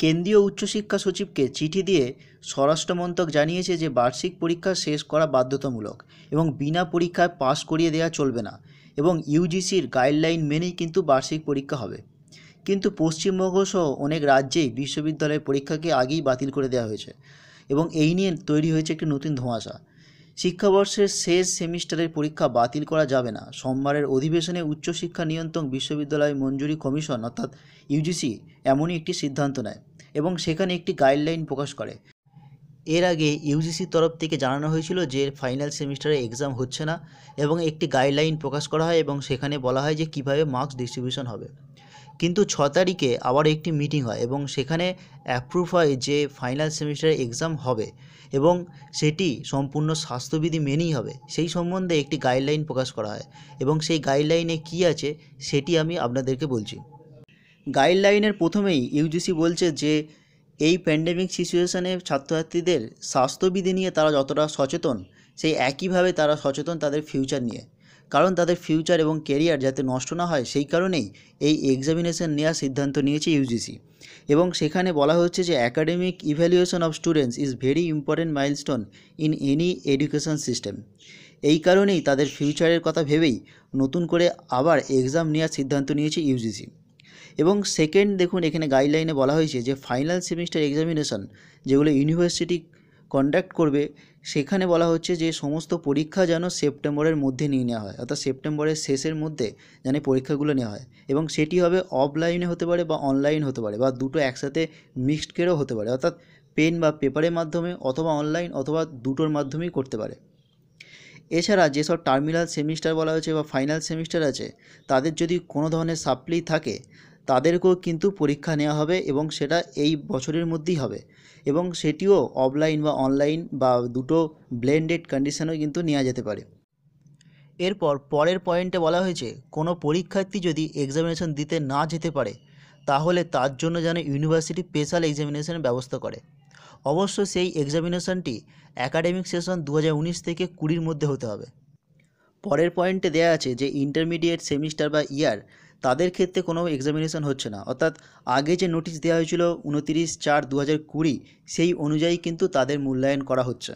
কেন্দ্রীয় উচ্চশিক্ষা সচিবকে চিঠি দিয়ে স্বরাষ্ট্র মন্ত্রক জানিয়েছে যে বার্ষিক পরীক্ষা শেষ করা বাধ্যতামূলক এবং বিনা পরীক্ষায় পাশ করিয়ে দেওয়া চলবে না এবং ইউজিসির গাইডলাইন মেনেই কিন্তু বার্ষিক পরীক্ষা হবে। কিন্তু পশ্চিমবঙ্গ সহ অনেক রাজ্যেই বিশ্ববিদ্যালয়ের পরীক্ষাকে আগেই বাতিল করে দেওয়া হয়েছে এবং এই নিয়ে তৈরি হয়েছে একটি নতুন ধোঁয়াশা। শিক্ষাবর্ষের শেষ সেমিস্টারের পরীক্ষা বাতিল করা যাবে না। সোমবারের অধিবেশনে উচ্চশিক্ষা নিয়ন্ত্রক বিশ্ববিদ্যালয় মঞ্জুরি কমিশন অর্থাৎ ইউজিসি এমনই একটি সিদ্ধান্ত নেয়। এবং সেখানে একটি গাইডলাইন প্রকাশ করে। এর আগে ইউজিসির তরফ থেকে জানানো হয়েছিল যে ফাইনাল সেমিস্টারে এক্সাম হচ্ছে না এবং একটি গাইডলাইন প্রকাশ করা হয় এবং সেখানে বলা হয় যে, কীভাবে মার্কস ডিস্ট্রিবিউশন হবে। কিন্তু ছ তারিখে আবার একটি মিটিং হয় এবং সেখানে অ্যাপ্রুভ হয় যে ফাইনাল সেমিস্টারে এক্সাম হবে এবং সেটি সম্পূর্ণ স্বাস্থ্যবিধি মেনেই হবে। সেই সম্বন্ধে একটি গাইডলাইন প্রকাশ করা হয় এবং সেই গাইডলাইনে কী আছে, সেটি আমি আপনাদেরকে বলছি। গাইডলাইনের প্রথমেই ইউজিসি বলছে যে, এই প্যান্ডেমিক সিচুয়েশানে ছাত্রছাত্রীদের স্বাস্থ্যবিধি নিয়ে তারা যতটা সচেতন, সেই একইভাবে তারা সচেতন তাদের ফিউচার নিয়ে। কারণ তাদের ফিউচার এবং কেরিয়ার যাতে নষ্ট না হয়, সেই কারণেই এই এক্সামিনেশন নেওয়ার সিদ্ধান্ত নিয়েছে ইউজিসি। এবং সেখানে বলা হচ্ছে যে academic evaluation of students is very important milestone in any education system এই কারণেই তাদের ফিউচারের কথা ভেবেই নতুন করে আবার এক্সাম নেওয়ার সিদ্ধান্ত নিয়েছে ইউজিসি। এবং সেকেন্ড দেখুন, এখানে গাইডলাইনে বলা হয়েছে যে ফাইনাল সেমিস্টার এক্সামিনেশন যেগুলো ইউনিভার্সিটি কন্ডাক্ট করবে, সেখানে বলা হচ্ছে যে সমস্ত পরীক্ষা যেন সেপ্টেম্বরের মধ্যে নিয়ে নেওয়া হয়, অর্থাৎ সেপ্টেম্বরের শেষের মধ্যে যেন পরীক্ষাগুলো নেওয়া হয়। এবং সেটি হবে অফলাইনে হতে পারে বা অনলাইন হতে পারে, বা দুটো একসাথে মিক্সড করেও হতে পারে, অর্থাৎ পেন বা পেপারের মাধ্যমে অথবা অনলাইন অথবা দুটোর মাধ্যমেই করতে পারে। এছাড়া যেসব টার্মিনাল সেমিস্টার বলা হয়েছে বা ফাইনাল সেমিস্টার আছে, তাদের যদি কোনো ধরনের সাপ্লি থাকে তাদেরকেও কিন্তু পরীক্ষা নেওয়া হবে এবং সেটা এই বছরের মধ্যেই হবে। এবং সেটিও অফলাইন বা অনলাইন বা দুটো ব্লেন্ডেড কন্ডিশনেও কিন্তু নেওয়া যেতে পারে। এরপর পরের পয়েন্টে বলা হয়েছে, কোনো পরীক্ষার্থী যদি এক্সামিনেশন দিতে না যেতে পারে, তাহলে তার জন্য যেন ইউনিভার্সিটি স্পেশাল এক্সামিনেশনের ব্যবস্থা করে। অবশ্য সেই এক্সামিনেশনটি অ্যাকাডেমিক সেশন দু হাজার উনিশ থেকে কুড়ির মধ্যে হতে হবে। পরের পয়েন্টে দেওয়া আছে যে ইন্টারমিডিয়েট সেমিস্টার বা ইয়ার তাদের ক্ষেত্রে কোনো এক্সামিনেশন হচ্ছে না। অর্থাৎ আগে যে নোটিশ দেওয়া হয়েছিল উনতিরিশ চার দু সেই অনুযায়ী কিন্তু তাদের মূল্যায়ন করা হচ্ছে।